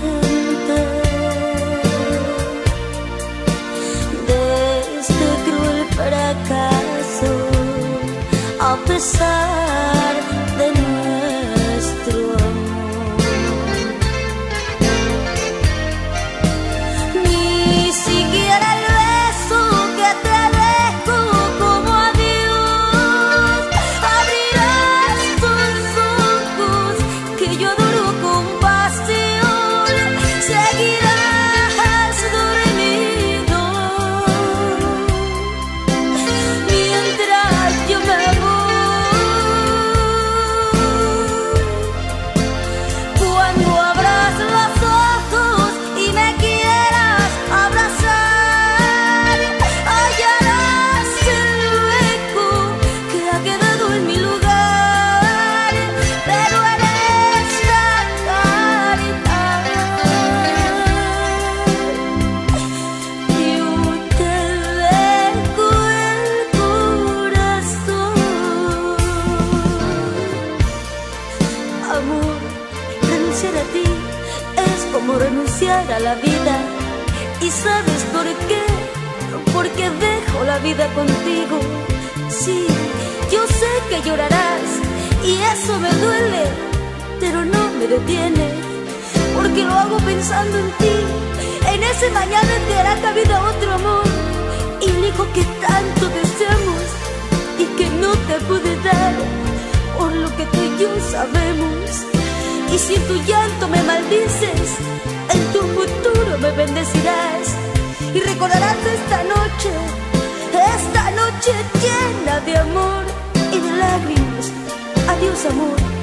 gente de este cruel fracaso, a pesar seguirá. Renunciar a la vida. ¿Y sabes por qué? Porque dejo la vida contigo. Sí, yo sé que llorarás y eso me duele, pero no me detiene. Porque lo hago pensando en ti, en ese mañana te hará cabida otro amor. Y el hijo que tanto deseamos y que no te pude dar por lo que tú y yo sabemos. Y si en tu llanto me maldices, en tu futuro me bendecirás y recordarás esta noche, esta noche llena de amor y de lágrimas. Adiós amor.